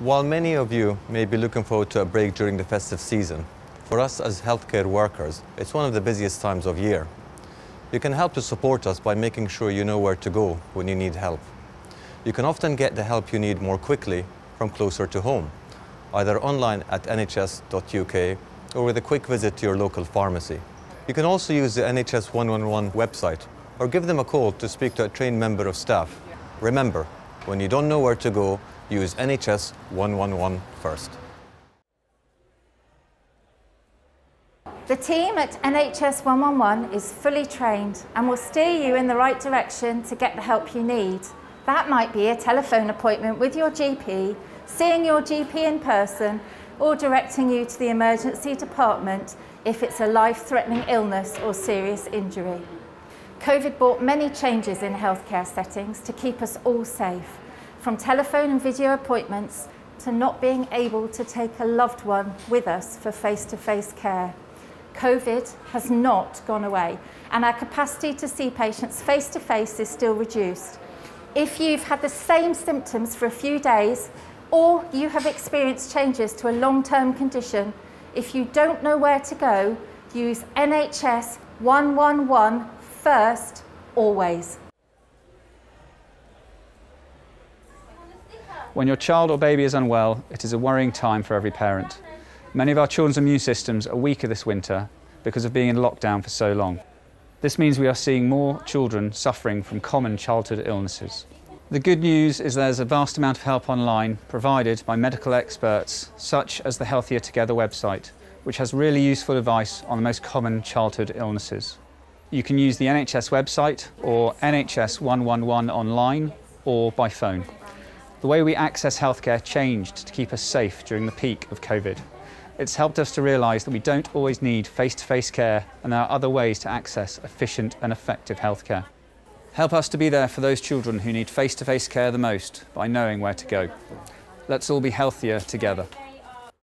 While many of you may be looking forward to a break during the festive season, for us as healthcare workers, it's one of the busiest times of year. You can help to support us by making sure you know where to go when you need help. You can often get the help you need more quickly from closer to home, either online at nhs.uk or with a quick visit to your local pharmacy. You can also use the NHS 111 website or give them a call to speak to a trained member of staff. Remember, when you don't know where to go, use NHS 111 first. The team at NHS 111 is fully trained and will steer you in the right direction to get the help you need. That might be a telephone appointment with your GP, seeing your GP in person, or directing you to the emergency department if it's a life-threatening illness or serious injury. COVID brought many changes in healthcare settings to keep us all safe, from telephone and video appointments to not being able to take a loved one with us for face-to-face care. COVID has not gone away and our capacity to see patients face to face is still reduced. If you've had the same symptoms for a few days or you have experienced changes to a long-term condition, if you don't know where to go, use NHS 111 first, always. When your child or baby is unwell, it is a worrying time for every parent. Many of our children's immune systems are weaker this winter because of being in lockdown for so long. This means we are seeing more children suffering from common childhood illnesses. The good news is there's a vast amount of help online provided by medical experts, such as the Healthier Together website, which has really useful advice on the most common childhood illnesses. You can use the NHS website or NHS 111 online or by phone. The way we access healthcare changed to keep us safe during the peak of COVID. It's helped us to realise that we don't always need face-to-face -face care and there are other ways to access efficient and effective healthcare. Help us to be there for those children who need face-to-face -face care the most by knowing where to go. Let's all be healthier together.